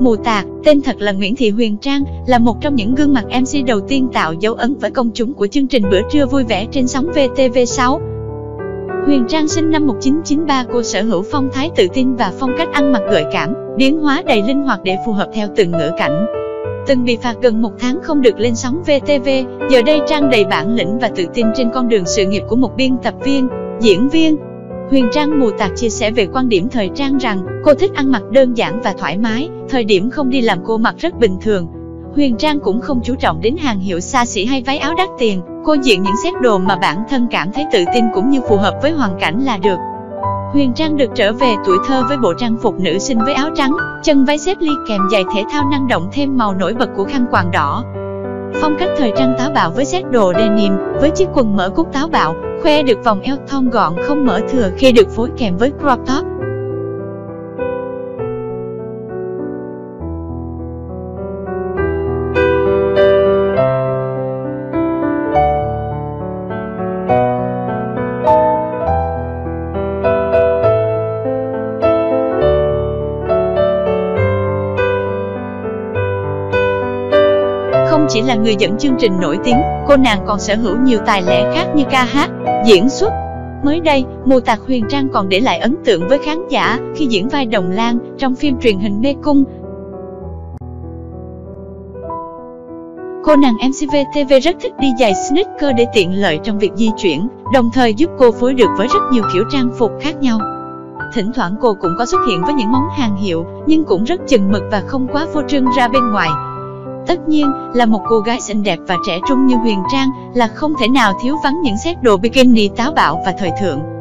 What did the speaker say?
Mù Tạc, tên thật là Nguyễn Thị Huyền Trang, là một trong những gương mặt MC đầu tiên tạo dấu ấn với công chúng của chương trình Bữa trưa vui vẻ trên sóng VTV6. Huyền Trang sinh năm 1993, cô sở hữu phong thái tự tin và phong cách ăn mặc gợi cảm, biến hóa đầy linh hoạt để phù hợp theo từng ngữ cảnh. Từng bị phạt gần một tháng không được lên sóng VTV, giờ đây Trang đầy bản lĩnh và tự tin trên con đường sự nghiệp của một biên tập viên, diễn viên. Huyền Trang mù tạc chia sẻ về quan điểm thời trang rằng cô thích ăn mặc đơn giản và thoải mái, thời điểm không đi làm cô mặc rất bình thường. Huyền Trang cũng không chú trọng đến hàng hiệu xa xỉ hay váy áo đắt tiền, cô diện những set đồ mà bản thân cảm thấy tự tin cũng như phù hợp với hoàn cảnh là được. Huyền Trang được trở về tuổi thơ với bộ trang phục nữ sinh với áo trắng, chân váy xếp ly kèm giày thể thao năng động thêm màu nổi bật của khăn quàng đỏ. Phong cách thời trang táo bạo với set đồ denim, với chiếc quần mở cúc táo bạo, khoe được vòng eo thon gọn không mở thừa khi được phối kèm với crop top. Chỉ là người dẫn chương trình nổi tiếng, cô nàng còn sở hữu nhiều tài lẻ khác như ca hát, diễn xuất. Mới đây, Mù Tạc Huyền Trang còn để lại ấn tượng với khán giả khi diễn vai Đồng Lan trong phim truyền hình Mê Cung. Cô nàng MCVTV rất thích đi giày sneaker để tiện lợi trong việc di chuyển, đồng thời giúp cô phối được với rất nhiều kiểu trang phục khác nhau. Thỉnh thoảng cô cũng có xuất hiện với những món hàng hiệu, nhưng cũng rất chừng mực và không quá phô trương ra bên ngoài. Tất nhiên, là một cô gái xinh đẹp và trẻ trung như Huyền Trang là không thể nào thiếu vắng những set đồ bikini táo bạo và thời thượng.